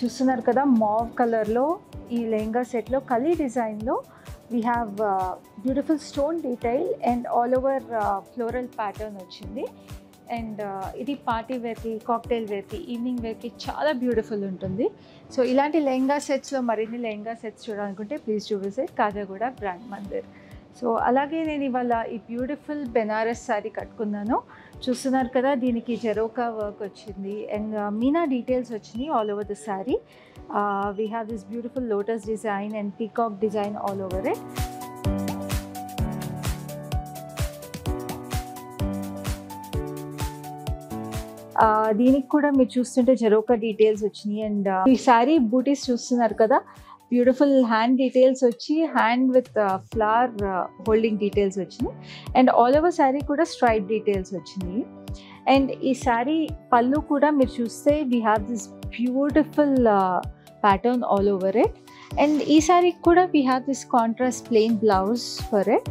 చూస్తున్నారు కదా మావ్ కలర్లో ఈ లెహంగా సెట్లో కలీ డిజైన్లో. We have beautiful stone detail and all over floral pattern వచ్చింది. అండ్ uh, ఇది పార్టీ వేర్కి కాక్టైల్ వేర్కి ఈవినింగ్ వేర్కి చాలా బ్యూటిఫుల్ ఉంటుంది. సో ఇలాంటి లెహంగా సెట్స్లో మరిన్ని లెహంగా సెట్స్ చూడాలనుకుంటే please do visit Kajaguda brand Mandir so అలాగే నేను ఇవాళ ఈ బ్యూటిఫుల్ బెనారస్ శారీ కట్టుకున్నాను. చూస్తున్నారు కదా దీనికి జెరోకా వర్క్ వచ్చింది. అండ్ uh, మీనా డీటెయిల్స్ వచ్చినాయి all over the sari we have this beautiful lotus design and peacock design all over it దీనికి కూడా మీరు చూస్తుంటే జరోకా డీటెయిల్స్ వచ్చినాయి. అండ్ uh, ఈ శారీ బూటీస్ చూస్తున్నారు కదా బ్యూటిఫుల్ హ్యాండ్ డీటెయిల్స్ వచ్చి hand with flower holding details వచ్చినాయి అండ్ ఆల్ ఓవర్ శారీ కూడా స్ట్రైప్ డీటెయిల్స్ వచ్చినాయి అండ్ ఈ శారీ పళ్ళు కూడా మీరు చూస్తే we have this beautiful pattern all over it and ఈ శారీకి కూడా we have this contrast plain blouse for it